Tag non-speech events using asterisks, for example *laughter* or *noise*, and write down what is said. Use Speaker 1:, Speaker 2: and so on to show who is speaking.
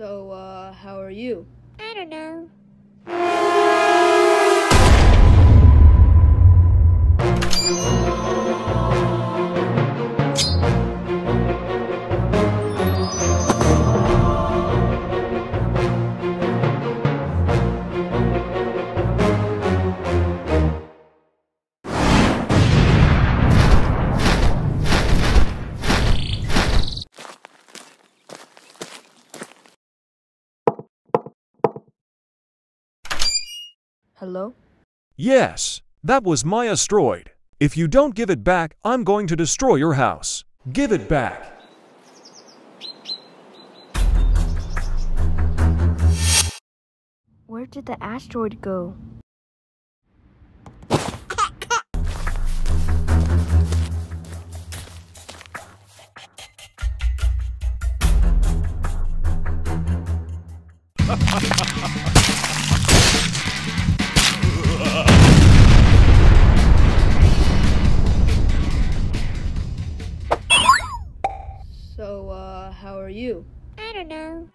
Speaker 1: So, uh, how are you?
Speaker 2: I don't know.
Speaker 1: Hello?
Speaker 3: Yes, that was my asteroid. If you don't give it back, I'm going to destroy your house. Give it back.
Speaker 1: Where did the asteroid go? *laughs* So, uh, how are you?
Speaker 2: I don't know.